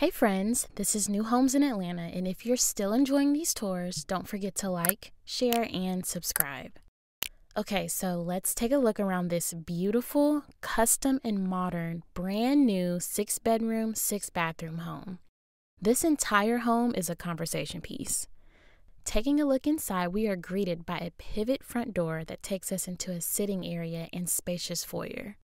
Hey friends, this is New Homes in Atlanta, and if you're still enjoying these tours, don't forget to like, share, and subscribe. Okay, so let's take a look around this beautiful, custom, and modern, brand new six bedroom, six bathroom home. This entire home is a conversation piece. Taking a look inside, we are greeted by a pivot front door that takes us into a sitting area and spacious foyer.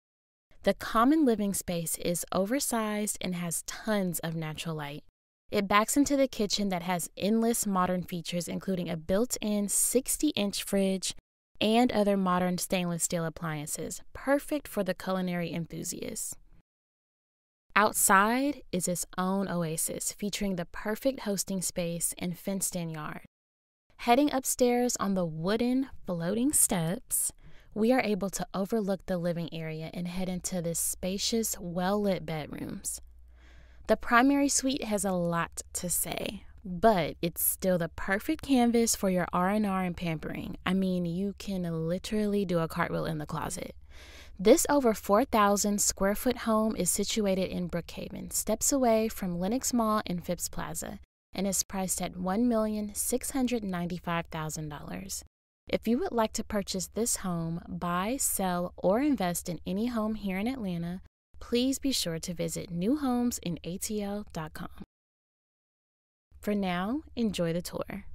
The common living space is oversized and has tons of natural light. It backs into the kitchen that has endless modern features, including a built in 60 inch fridge and other modern stainless steel appliances, perfect for the culinary enthusiast. Outside is its own oasis, featuring the perfect hosting space and fenced in yard. Heading upstairs on the wooden floating steps, we are able to overlook the living area and head into the spacious, well lit bedrooms. The primary suite has a lot to say, but it's still the perfect canvas for your R&R and pampering. I mean, you can literally do a cartwheel in the closet. This over 4,000 square foot home is situated in Brookhaven, steps away from Lenox Mall and Phipps Plaza, and is priced at $1,695,000. If you would like to purchase this home, buy, sell, or invest in any home here in Atlanta, please be sure to visit newhomesinatl.com. For now, enjoy the tour.